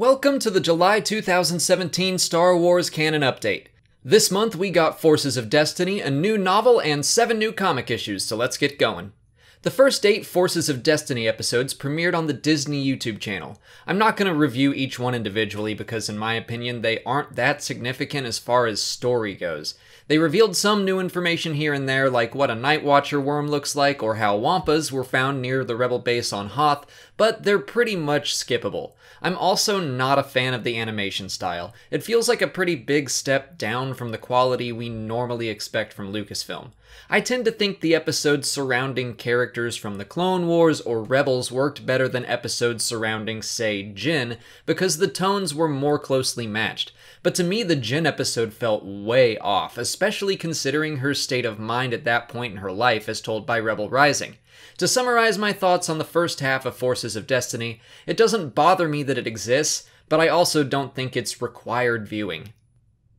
Welcome to the July 2017 Star Wars Canon Update. This month we got Forces of Destiny, a new novel, and seven new comic issues, so let's get going. The first eight Forces of Destiny episodes premiered on the Disney YouTube channel. I'm not going to review each one individually because, in my opinion, they aren't that significant as far as story goes. They revealed some new information here and there, like what a Night Watcher worm looks like or how Wampas were found near the Rebel base on Hoth, but they're pretty much skippable. I'm also not a fan of the animation style. It feels like a pretty big step down from the quality we normally expect from Lucasfilm. I tend to think the episodes surrounding characters from the Clone Wars or Rebels worked better than episodes surrounding, say, Jyn, because the tones were more closely matched. But to me, the Jyn episode felt way off, especially considering her state of mind at that point in her life as told by Rebel Rising. To summarize my thoughts on the first half of Forces of Destiny, it doesn't bother me that it exists, but I also don't think it's required viewing.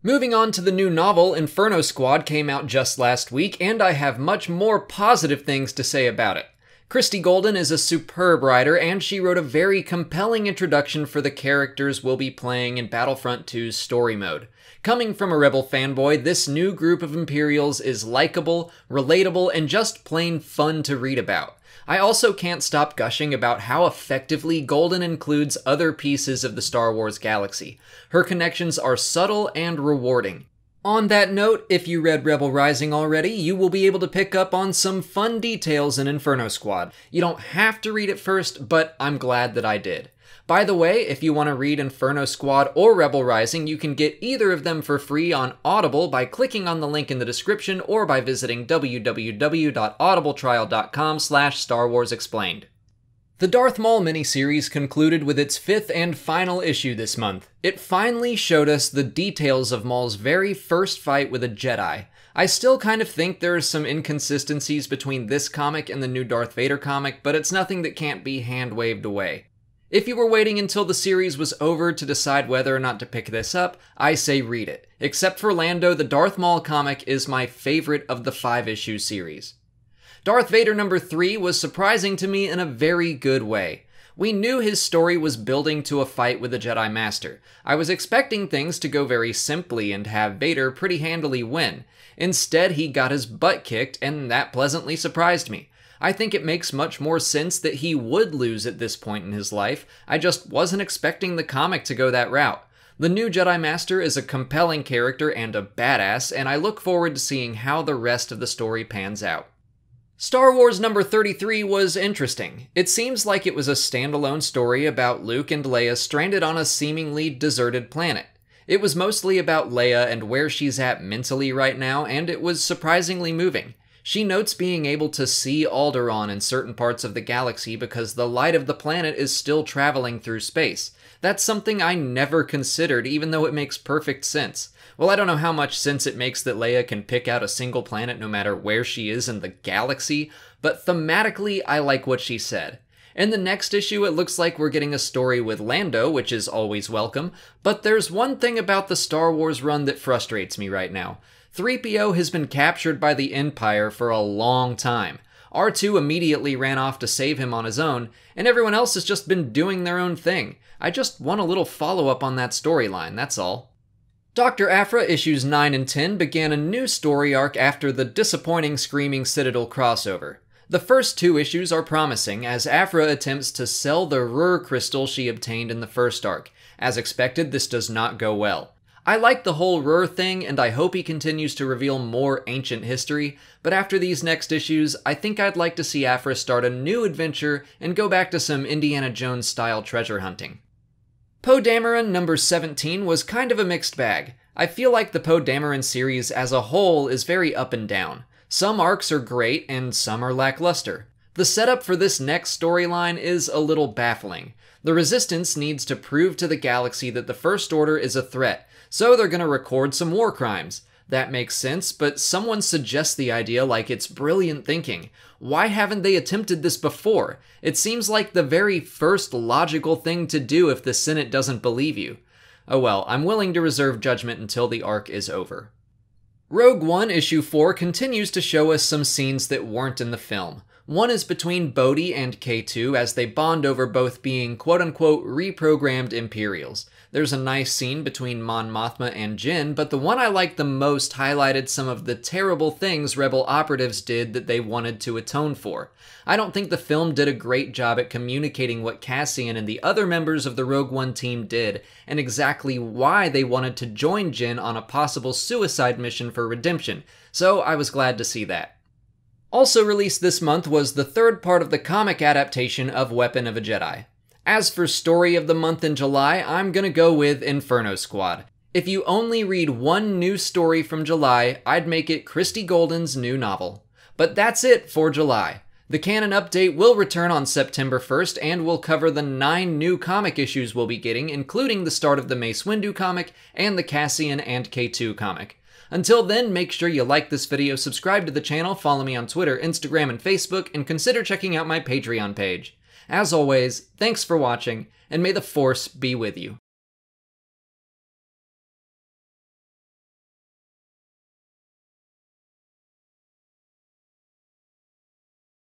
Moving on to the new novel, Inferno Squad came out just last week, and I have much more positive things to say about it. Christie Golden is a superb writer, and she wrote a very compelling introduction for the characters we'll be playing in Battlefront 2's story mode. Coming from a Rebel fanboy, this new group of Imperials is likable, relatable, and just plain fun to read about. I also can't stop gushing about how effectively Golden includes other pieces of the Star Wars galaxy. Her connections are subtle and rewarding. On that note, if you read Rebel Rising already, you will be able to pick up on some fun details in Inferno Squad. You don't have to read it first, but I'm glad that I did. By the way, if you want to read Inferno Squad or Rebel Rising, you can get either of them for free on Audible by clicking on the link in the description or by visiting www.audibletrial.com slash Star Wars Explained. The Darth Maul miniseries concluded with its fifth and final issue this month. It finally showed us the details of Maul's very first fight with a Jedi. I still kind of think there are some inconsistencies between this comic and the new Darth Vader comic, but it's nothing that can't be hand waved away. If you were waiting until the series was over to decide whether or not to pick this up, I say read it. Except for Lando, the Darth Maul comic is my favorite of the five issue series. Darth Vader number 3 was surprising to me in a very good way. We knew his story was building to a fight with the Jedi Master. I was expecting things to go very simply and have Vader pretty handily win. Instead, he got his butt kicked, and that pleasantly surprised me. I think it makes much more sense that he would lose at this point in his life. I just wasn't expecting the comic to go that route. The new Jedi Master is a compelling character and a badass, and I look forward to seeing how the rest of the story pans out. Star Wars number 33 was interesting. It seems like it was a standalone story about Luke and Leia stranded on a seemingly deserted planet. It was mostly about Leia and where she's at mentally right now, and it was surprisingly moving. She notes being able to see Alderaan in certain parts of the galaxy because the light of the planet is still traveling through space. That's something I never considered, even though it makes perfect sense. Well, I don't know how much sense it makes that Leia can pick out a single planet no matter where she is in the galaxy, but thematically, I like what she said. In the next issue, it looks like we're getting a story with Lando, which is always welcome, but there's one thing about the Star Wars run that frustrates me right now. 3PO has been captured by the Empire for a long time. R2 immediately ran off to save him on his own, and everyone else has just been doing their own thing. I just want a little follow up on that storyline, that's all. Dr. Aphra issues 9 and 10 began a new story arc after the disappointing Screaming Citadel crossover. The first two issues are promising as Aphra attempts to sell the Rur crystal she obtained in the first arc. As expected, this does not go well. I like the whole Rur thing, and I hope he continues to reveal more ancient history, but after these next issues, I think I'd like to see Aphra start a new adventure and go back to some Indiana Jones style treasure hunting. Poe Dameron number 17 was kind of a mixed bag. I feel like the Poe Dameron series as a whole is very up and down. Some arcs are great and some are lackluster. The setup for this next storyline is a little baffling. The Resistance needs to prove to the galaxy that the First Order is a threat, so they're gonna record some war crimes. That makes sense, but someone suggests the idea like it's brilliant thinking. Why haven't they attempted this before? It seems like the very first logical thing to do if the Senate doesn't believe you. Oh well, I'm willing to reserve judgment until the arc is over. Rogue One Issue 4 continues to show us some scenes that weren't in the film. One is between Bodhi and K2 as they bond over both being quote unquote reprogrammed Imperials. There's a nice scene between Mon Mothma and Jyn, but the one I liked the most highlighted some of the terrible things Rebel operatives did that they wanted to atone for. I don't think the film did a great job at communicating what Cassian and the other members of the Rogue One team did, and exactly why they wanted to join Jyn on a possible suicide mission for redemption, so I was glad to see that. Also released this month was the third part of the comic adaptation of Weapon of a Jedi. As for story of the month in July, I'm gonna go with Inferno Squad. If you only read one new story from July, I'd make it Christie Golden's new novel. But that's it for July. The canon update will return on September 1st and will cover the nine new comic issues we'll be getting, including the start of the Mace Windu comic and the Cassian and K2 comic. Until then, make sure you like this video, subscribe to the channel, follow me on Twitter, Instagram, and Facebook, and consider checking out my Patreon page. As always, thanks for watching, and may the Force be with you.